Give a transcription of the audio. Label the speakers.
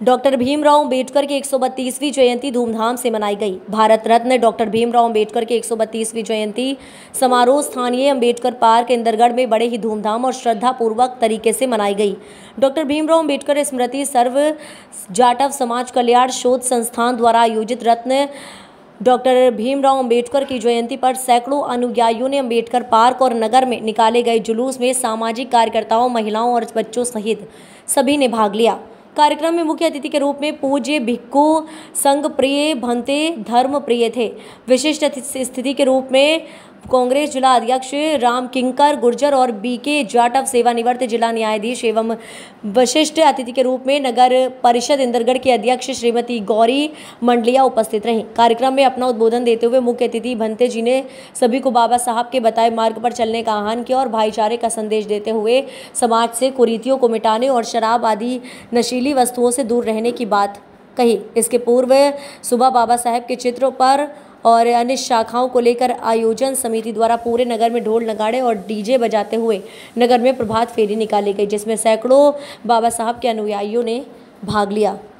Speaker 1: Doctor Bhimrao Ambedkar की 132वीं जयंती धूमधाम से मनाई गई। भारत रत्न डॉक्टर भीमराव अंबेडकर की 132वीं जयंती समारोह स्थानीय अंबेडकर पार्क, इंदरगढ़ में बड़े ही धूमधाम और श्रद्धापूर्वक तरीके से मनाई गई। डॉक्टर भीमराव अंबेडकर स्मृति सर्व जाटव समाज कल्याण शोध संस्थान द्वारा आयोजित रत्न डॉक्टर भीमराव अंबेडकर की जयंती पर सैकड़ों अनुयायियों ने अंबेडकर पार्क और नगर में निकाले गए जुलूस में सामाजिक कार्यकर्ताओं, महिलाओं और बच्चों सहित सभी ने भाग लिया। कार्यक्रम में मुख्य अतिथि के रूप में पूज्य भिक्खु संघ प्रिय भंते धर्म प्रिय थे। विशिष्ट स्थिति के रूप में कांग्रेस जिला अध्यक्ष राम किंकर गुर्जर और बीके जाटव सेवानिवृत्त जिला न्यायाधीश एवं विशिष्ट अतिथि के रूप में नगर परिषद इंदरगढ़ के अध्यक्ष श्रीमती गौरी मंडलिया उपस्थित रहीं। कार्यक्रम में अपना उद्बोधन देते हुए मुख्य अतिथि भंते जी ने सभी को बाबा साहब के बताए मार्ग पर चलने का आह्वान किया और भाईचारे का संदेश देते हुए समाज से कुरीतियों को मिटाने और शराब आदि नशीली वस्तुओं से दूर रहने की बात कही। इसके पूर्व सुबह बाबा साहेब के चित्रों पर और अन्य शाखाओं को लेकर आयोजन समिति द्वारा पूरे नगर में ढोल नगाड़े और डीजे बजाते हुए नगर में प्रभात फेरी निकाली गई, जिसमें सैकड़ों बाबा साहब के अनुयायियों ने भाग लिया।